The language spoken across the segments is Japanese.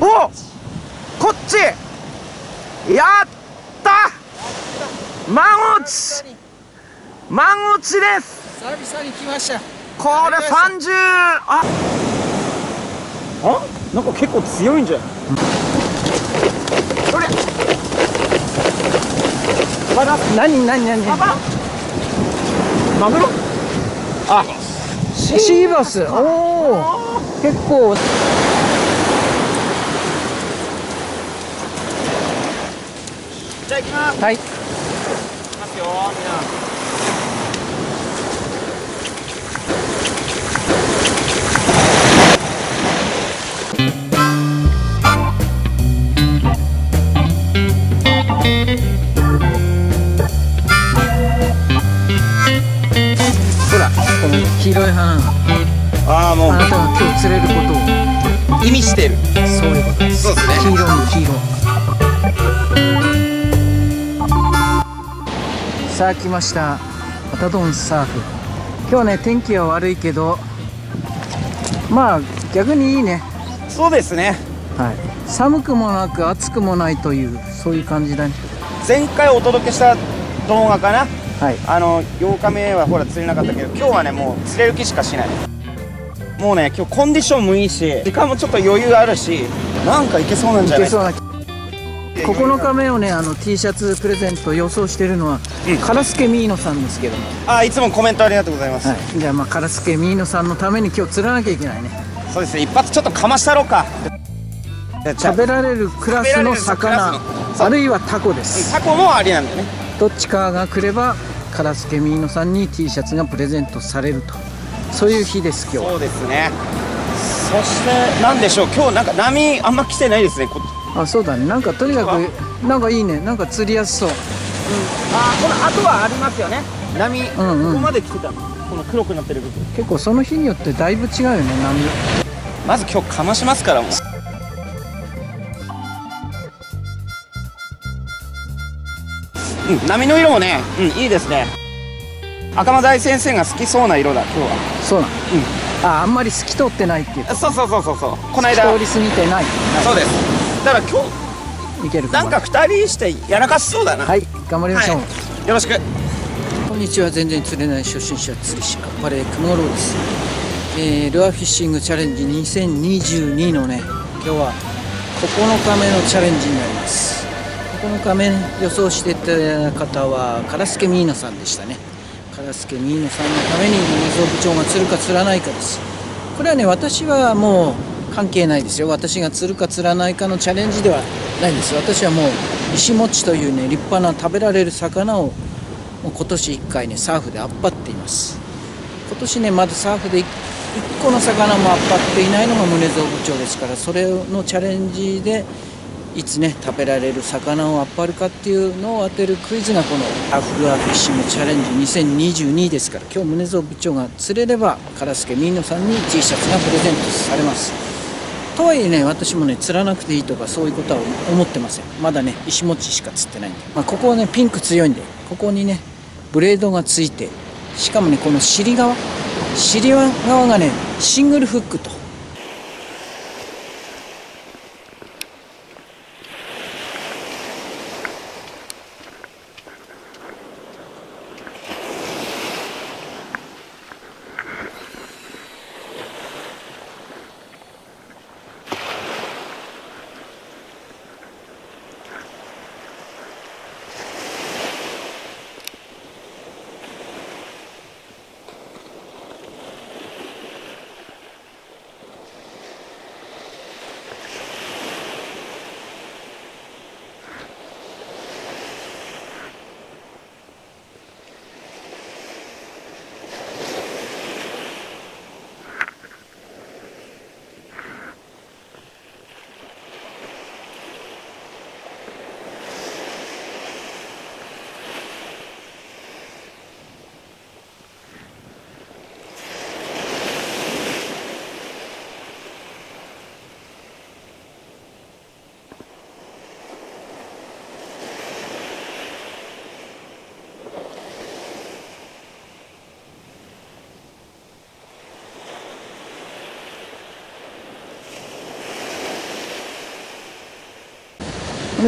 おこっち。やった。マゴチマゴチです。久々に来ました。これ30あ。あ？なんか結構強いんじゃない？それ。まだ？何何何マグロ。あシーバス。おお結構じゃあ行きます。はい。行きますよみんな黄色い花がああもあなたが今日釣れることを。意味してる。そういうことです。そうですね。黄色に黄色さあ来ました。マタドンサーフ。今日はね天気は悪いけどまあ逆にいいね。そうですね。はい。寒くもなく暑くもないというそういう感じだね。前回お届けした動画かな。はい。あの8日目はほら釣れなかったけど今日はねもう釣れる気しかしない。もうね今日コンディションもいいし時間もちょっと余裕あるしなんかいけそうなんじゃないいけそうな9日目をねあの T シャツプレゼント予想してるのは、うんカラスケミーノさんですけども、あいつもコメントありがとうございます、はい、じゃあまあカラスケミーノさんのために今日釣らなきゃいけないね。そうですね。一発ちょっとかましたろうか。食べられるクラスの魚あるいはタコです。タコもありなんだよね。どっちかが来ればカラスケミーノさんに T シャツがプレゼントされると。そういう日です今日は。そうですね。そしてなんでしょう。今日なんか波あんま来てないですね。こあそうだね。なんかとにかくなんかいいね。なんか釣りやすそう。あこの後はありますよね。波、んうん。ここまで来てたの。この黒くなってる部分。結構その日によってだいぶ違うよね波。まず今日かましますからもう。うん波の色もねうんいいですね。赤間大先生が好きそうな色だ今日は。そうなの、ああんまり透き通ってないっていうか。そうそうそうそうそう。この間。通り過ぎてない。そうですだから今いける日なんか二人してやらかしそうだな。はい頑張りましょう、はい。よろしく。こんにちは。全然釣れない初心者釣り師カッパレー熊五郎です、えー、ルアーフィッシングチャレンジ2022のね今日は9日目のチャレンジになります。9日目予想してた方はカラスケミーナさんでしたね。カラスケミーナさんのために水尾部長が釣るか釣らないかです。これはね私はもう関係ないですよ。私が釣るか釣らないかのチャレンジではないんです。私はもう石餅というね立派な食べられる魚をもう今年1回ねサーフであっぱっています。今年ねまだサーフで1個の魚もあっぱっていないのが宗蔵部長ですからそれのチャレンジでいつね食べられる魚をあっぱるかっていうのを当てるクイズがこのアフルアフィッシングチャレンジ2022ですから今日宗蔵部長が釣れればカラスケミーノさんに T シャツがプレゼントされます。とはいえね私もね釣らなくていいとかそういうことは思ってません。まだね石持ちしか釣ってないんで、まあ、ここはねピンク強いんでここにねブレードがついてしかもねこの尻側？尻側がねシングルフックと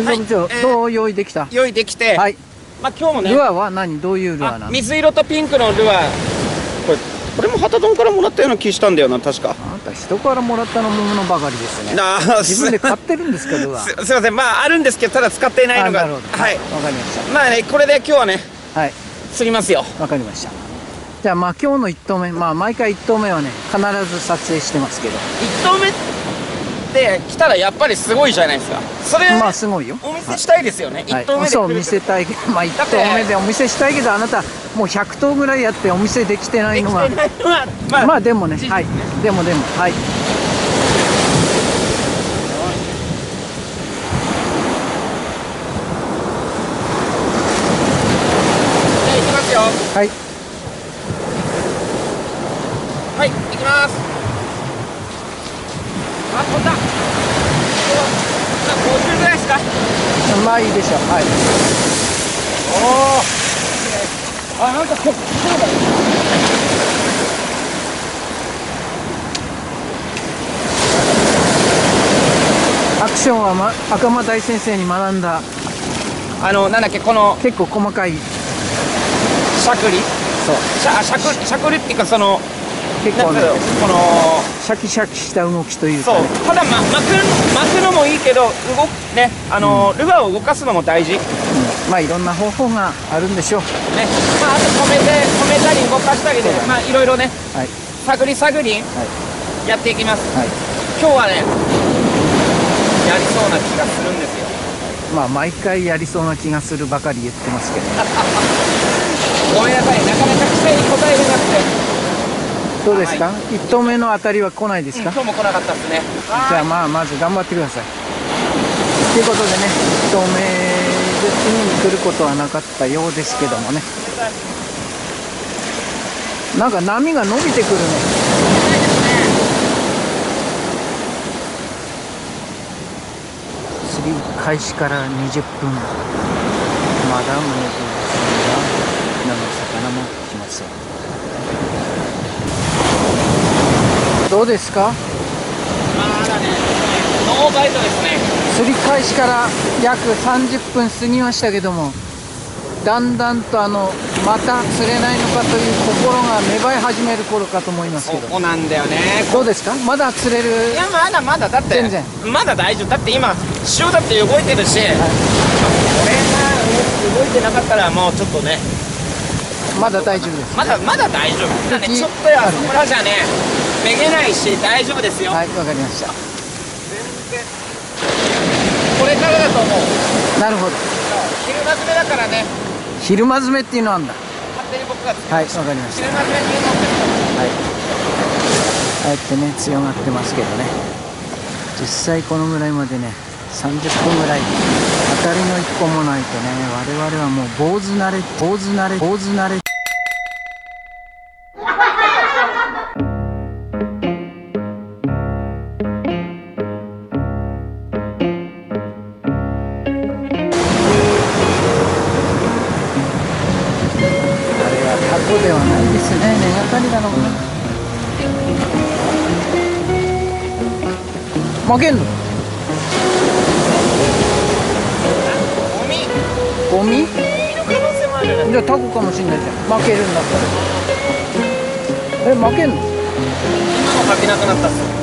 はい。えー。どう用意できた？用意できて、はい。まあ今日もね。ルアーは何？どういうルアーなあの水色とピンクのルアー。これこれも旗丼からもらったような気したんだよな確か。あなた人からもらったのものばかりですね。自分で買ってるんですかルアー。すすいません。まああるんですけどただ使っていないのが。あなるほど。はい。わかりましまあねこれで今日はねたはい。釣りますよ。わかりました。じゃあまあ今日の1投目まあ毎回1投目はね必ず撮影してますけど。1投目？って来たらやっぱりすごいじゃないですか。それ、まあすごいよ。お見せしたいですよね、はい。1投目でそう来る見せたい。け どまあ1だって投目でお見せしたいけどあなたもう100投ぐらいやってお見せできてないのがまあ、まあでもね事実はい。でもでもはい。じゃあ行きますよ。はい。はい行きますあ飛んだ50ぐらいですか。まあいいでしょうはいおおあなんかこそうだ。アクションは、ま、赤間大先生に学んだあのなんだっけこの結構細かいしゃくり？そう。しゃしゃくしゃくりっていうかその結構ね。このシャキシャキした動きというそう。かねただ、ま、巻く巻くのもいいけど動くねあの、ルアーを動かすのも大事。ねうん。まあいろんな方法があるんでしょう。まああと止めて止めたり動かしたりでね。まあいろいろね。はい。探り探りはい。やっていきます。はい。今日はねやりそうな気がするんですよ。まあ毎回やりそうな気がするばかり言ってますけど。ごめんなさい。なかなか期待に応えれなくてどうですか、一1投目の当たりは来ないですか、今日も来なかったですね。じゃあまあまず頑張ってください。ということでね1投目で次に来ることはなかったようですけどもね。なんか波が伸びてくるね。釣り開始から20分。まだ無理ですが魚も来ませんどうですか？まだねノーバイトですね。釣り開始から約30分過ぎましたけどもだんだんとあのまた釣れないのかという心が芽生え始める頃かと思いますそけど。こなんだよね。どうですか？まだ釣れる？いやまだまだだって全然。まだ大丈夫。だって今潮だって動いてるし、これが動いてなかったらもうちょっとね。まだ大丈夫です。まだまだ大丈夫。まだね敵ちょっとやそこらじゃねめげないし大丈夫ですよ、はいわかりました。これからだと思う。なるほど。昼間詰めだからね。昼間詰めっていうのあんだ。勝手に僕がはいわかりました。昼間詰めっていうのをはい。ああやってね強がってますけどね。実際このぐらいまでね30分ぐらい当たりの1個もないとね我々はもう坊主慣れ坊主慣れ坊主慣れけんの？ゴミ。じゃあタコかもしんないじゃん。負けるんだったら。え負けんの？今も履けなくなったっす。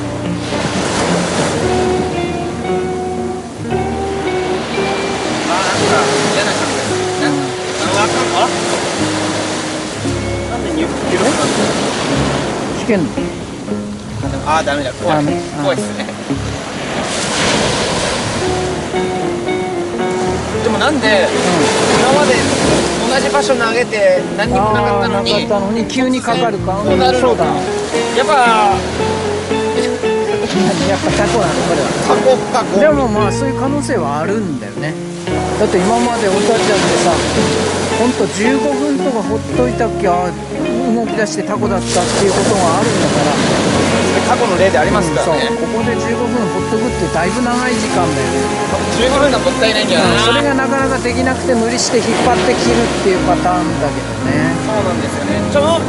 ああダメだ。怖い怖いっすねでもなんで今まで同じ場所投げて何にもなかったのにたのに急にかかるか。そうだ。やっぱ やっぱタコなのこれは。タコかゴミでもまあそういう可能性はあるんだよね。だって今まで俺たちだってさほんと15分とかほっといたっきゃ動き出してタコだったっていうことがあるんだから。過去の例でありますからね。そう。ここで15分ほっとくってだいぶ長い時間だよね。15分がもったいないんだよな。それがなかなかできなくて無理して引っ張って切るっていうパターンだけどね。そうなんですよね。ちょっと。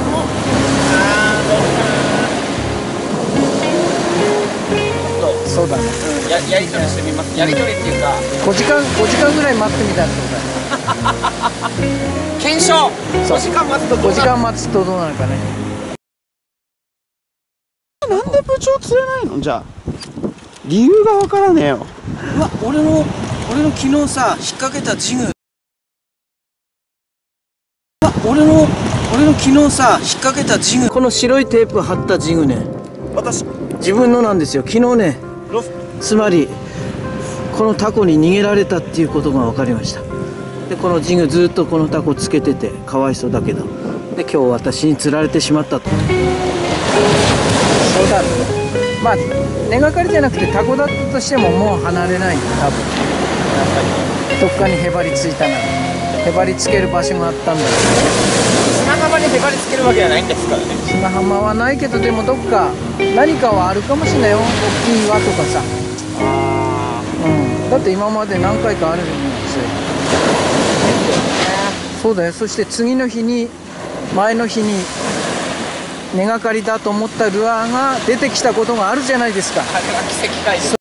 そうだね。うん、ややり取りしてみます。やり取りっていうか。5時間5時間ぐらい待ってみたらどうだね 検証。5時間待つとど5う。なる時間待つとどうなるかね。なんで部長釣れないの？じゃあ。理由がわからねえよ。うわ俺の俺の昨日さ引っ掛けたジグ俺の俺の昨日さ引っ掛けたジグこの白いテープ貼ったジグね。私。自分のなんですよ。昨日ねロスつまりこのタコに逃げられたっていうことが分かりましたでこのジグずっとこのタコつけててかわいそうだけど。で今日私に釣られてしまったと。そうだまあ根がかりじゃなくてタコだったとしてももう離れないよ多分。どっかにへばりついたな。らへばりつける場所があったんだけ砂浜にへばりつけるわけじゃないんですからね。ど砂浜はないけどでもどっか何かはあるかもしれないよ。大きい岩とかさ。あうん、だって今まで何回かあるんですよそうだよ。そして次の日に前の日に根がかりだと思ったルアーが出てきたことがあるじゃないですか。あれは奇跡回です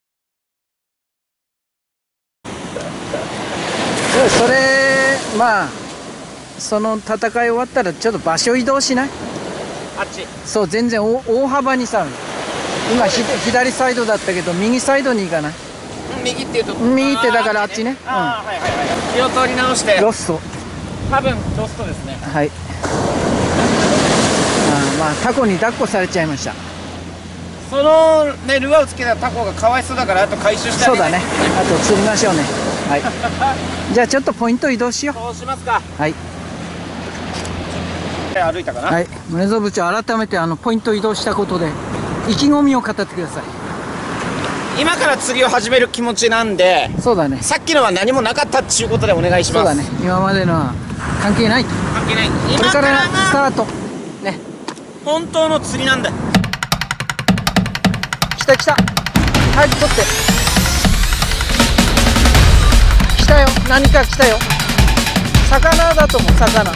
でそれまあその戦い終わったらちょっと場所移動しない？あっち。そう全然大大幅にさ今ひ左サイドだったけど右サイドに行かない？右っていうと右ってだからあっちね。あーはいはいはい。気を取り直して。ロスト。多分ロストですね。はい。あーまあタコに抱っこされちゃいました。そのねルアーをつけたタコがかわいそうだからあと回収しそうだね。あと釣りましょうね。はい。じゃあちょっとポイント移動しよそうしますか。うはい。歩いたかな、はい。宗蔵部長改めてあのポイント移動したことで意気込みを語ってください今から釣りを始める気持ちなんでそうだね。さっきのは何もなかったっていうことでお願いします。そうだね。今までのは関係ないと。関係ない。こ今からスタート。ね。本当の釣りなんだ。来た来た。早く取って。来たよ。何か来たよ。魚だと思う魚。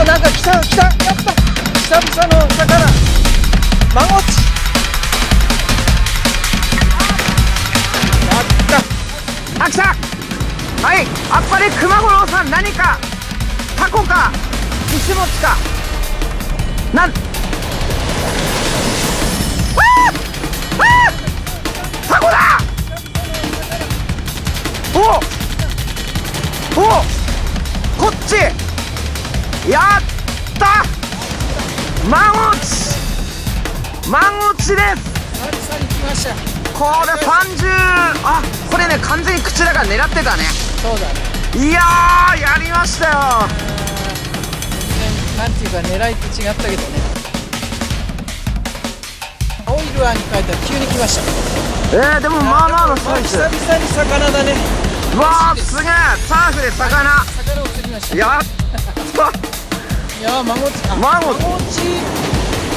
おなんか来た来た。やった。久々の魚マゴチやった。あ来たはい。あっぱれ熊五郎さん何か。タコか。石持ちか。なん。タコだ。お。お。こっち。やった。マゴチマゴチです。これ30あこれね完全に口だから狙ってたね。そうだね。いやーやりましたよ。なんていうか狙いと違ったけどね。青いルアーに変えたら急に来ました。えー、でもまあまあのサイズ。久々に魚だね。うわーすげえ。サーフで魚。魚を釣りました。いやったやマゴチマゴチ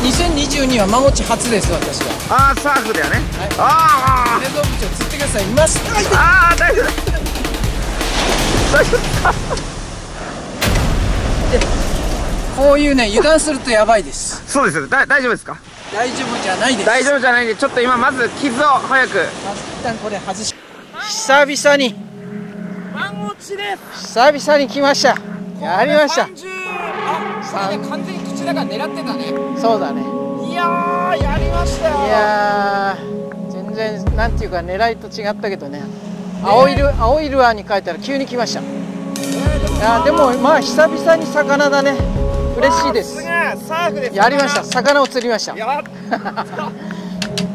2022はマゴチ初です私は。あーサーフだよね、はい。あ冷蔵部長釣ってください。います。ああー大丈夫。大丈夫。こういうね油断するとやばいです。そうですだ大丈夫ですか？大丈夫じゃないです。大丈夫じゃないんでちょっと今まず傷を早く。一旦これ外し。久々に。マゴチです。久々に来ました。やりました。30あ完全に口だから狙ってたね。そうだね。いやーやりましたよ。いやー全然なんていうか狙いと違ったけどね。青いル青いルアーに変えたら急に来ました。いやー。でもまあ久々に魚だね。嬉しいです。すサーフでやりました。魚を釣りました。いやっ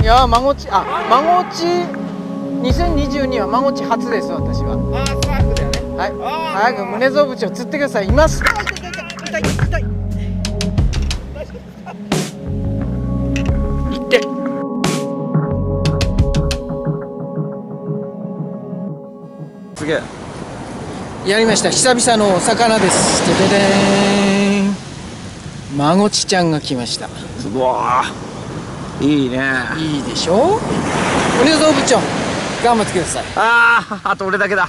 やーマゴチあマゴチ2022はマゴチ初です私は。あーサーフだよね。はい。早く胸臓部長釣ってください。いますげえやりました。久々のお魚です。ててでーん。マゴチちゃんが来ました。うわー。いいね。いいでしょ？胸臓部長。頑張ってください。あああと俺だけだ。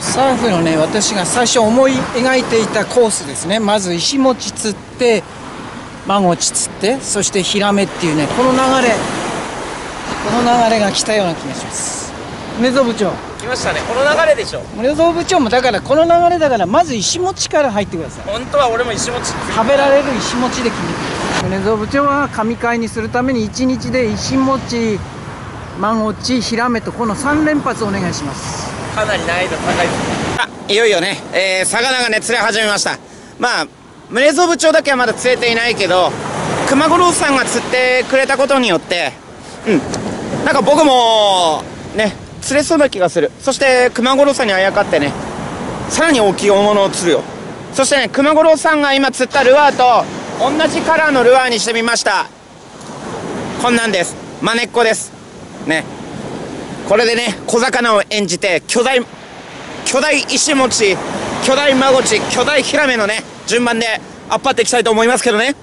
サーフのね私が最初思い描いていたコースですね。まず石持ち釣ってマゴチ釣ってそしてヒラメっていうねこの流れこの流れが来たような気がします。梅蔵部長来ましたね。この流れでしょ。梅蔵部長もだからこの流れだからまず石餅から入ってください。本当は俺も石餅食べられる石餅で決めてください梅蔵部長は神会にするために1日で石餅マゴチヒラメとこの3連発お願いします。かなり難易度高いですあいよいよね、えー、魚がね釣れ始めました。まあ宗蔵部長だけはまだ釣れていないけど熊五郎さんが釣ってくれたことによってうん。なんか僕もね釣れそうな気がする。そして熊五郎さんにあやかってね。さらに大きい大物を釣るよ。そしてね熊五郎さんが今釣ったルアーと同じカラーのルアーにしてみました。こんなんです。マネっこです。ね。これでね小魚を演じて巨大巨大石餅巨大マゴチ巨大ヒラメのね順番でアッパっていきたいと思いますけどね。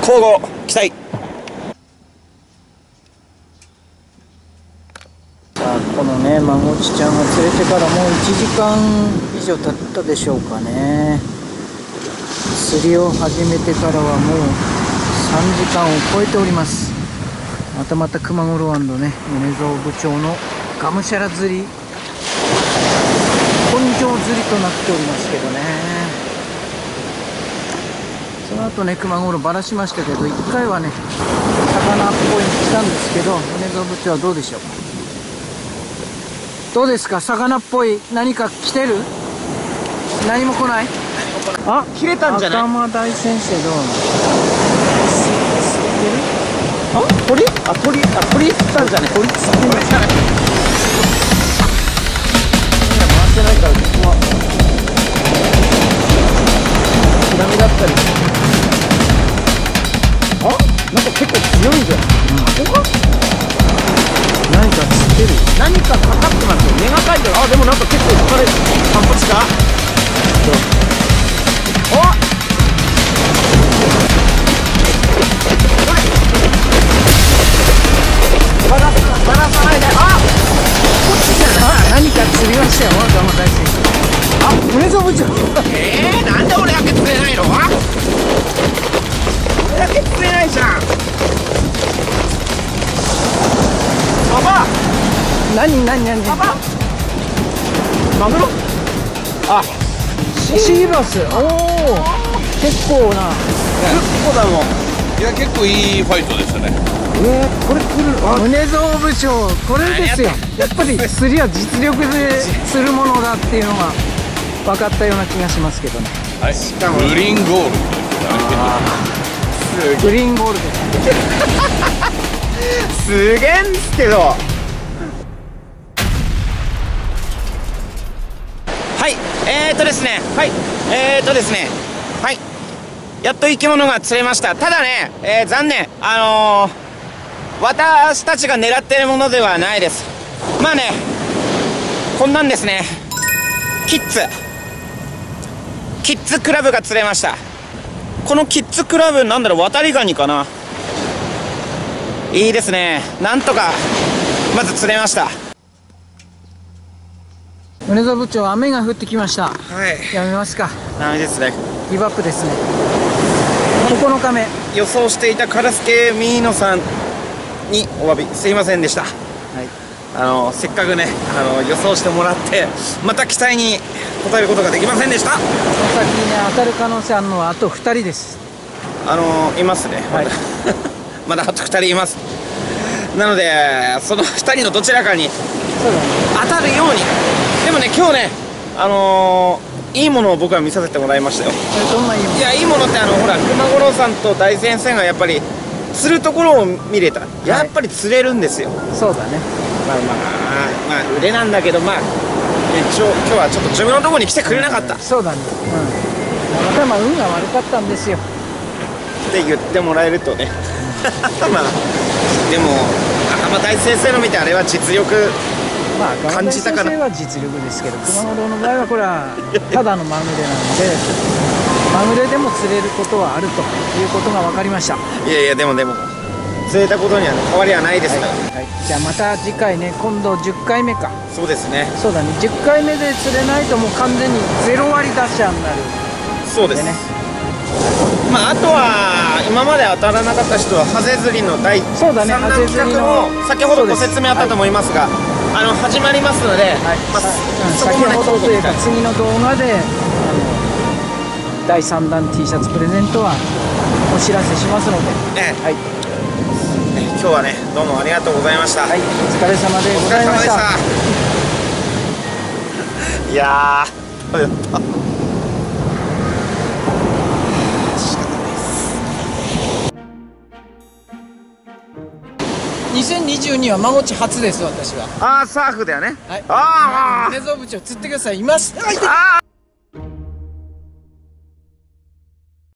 交互期待さあこのねマゴチちゃんが釣れてからもう1時間以上経ったでしょうかね。釣りを始めてからはもう3時間を超えております。またまた熊五郎ね米蔵部長のがむしゃら釣り。根性釣りとなっておりますけどね。その後ね熊五郎ばらしましたけど1回はね魚っぽいに来たんですけど米蔵部長はどうでしょうどうですか？魚っぽい？何か来てる？何も来ない？あ切れたんじゃない？頭大先生どうなの？あ鳥？あ鳥？あ鳥？釣ったんじゃね鳥？釣ってんじゃなないじゃんババ何何何ババマグロ？あシーバス。おお結構な結構だもん。いや結構いいファイトでしたねえー、これ来るあ宗蔵部長これですよやっぱり釣りは実力で釣るものだっていうのが分かったような気がしますけどね。はい。かも。グリーンゴールドですねグリーンゴールドすげえんすけど。はい。えーとですね。はい。えーとですね。はい。やっと生き物が釣れました。ただね、えー残念。あのー私たちが狙ってるものではないです。まあねこんなんですね。キッズ。キッズクラブが釣れましたこのキッズクラブなんだろう渡りガニかな。いいですね。なんとかまず釣れました。宗蔵部長雨が降ってきました。はい。やめますか。ダメですね。ギブアップですね。9日目予想していたカラスケミーノさんにお詫び。すいませんでした。はいあのせっかくねあの予想してもらってまた期待に応えることができませんでした。この先にね当たる可能性あるのはあと2人です。あのいますね。はい。まだあと2人います。なのでその2人のどちらかに当たるように。でもね今日ねあのーいいものを僕は見させてもらいましたよ。えどんな意味いやいいものってあのほら熊五郎さんと大先生がやっぱり釣るところを見れた。やっぱり釣れるんですよ、そうだねまあまあ。まあ腕なんだけどまあ。一応今日はちょっと自分のところに来てくれなかった。っそうだね。うん。またまあ運が悪かったんですよ。て言ってもらえるとね。まあでも赤間大先生の見てあれは実力まあ感じたかな。先生は実力ですけど熊本の場合はこれはただのまぐれなのでまぐれでも釣れることはあるということが分かりました、はいやいやでもでも釣れたことには変わりはないですから、い、じゃあまた次回ね今度10回目か。そうですね。そうだね。10回目で釣れないともう完全にゼロ割り出しちゃうになる。そうです。でね。まああとは今まで当たらなかった人はハゼ釣りの第そうだね。3弾企画も先ほどご説明あったと思いますが、あの始まりますので、まあうん。そこまで先ほどというか次の動画で第3弾 T シャツプレゼントはお知らせしますので、ええ。はい、今日はねどうもありがとうございました、はい、お疲れ様でおございまし疲れ様でしたた。いやーやった2022は孫ち初です私は。ああサーフだよねはい。あー米蔵部長釣ってください。います。あー